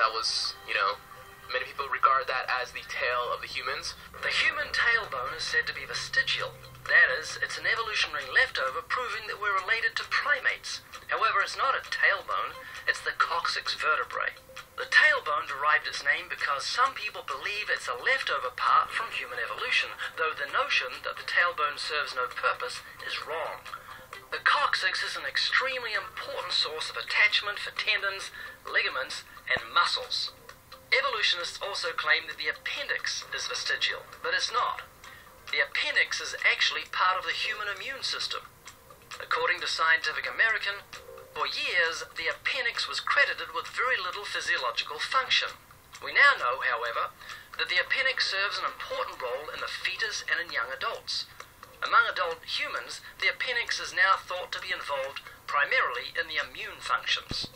that was, you know, many people regard that as the tail of the humans. The human tailbone is said to be vestigial. That is, it's an evolutionary leftover proving that we're related to primates. However, it's not a tailbone, it's the coccyx vertebrae. The tailbone derived its name because some people believe it's a leftover part from human evolution, though the notion that the tailbone serves no purpose is wrong. The coccyx is an extremely important source of attachment for tendons, ligaments, and muscles. Evolutionists also claim that the appendix is vestigial, but it's not. The appendix is actually part of the human immune system. According to Scientific American, for years the appendix was credited with very little physiological function. We now know, however, that the appendix serves an important role in the fetus and in young adults. Among adult humans, the appendix is now thought to be involved primarily in the immune functions.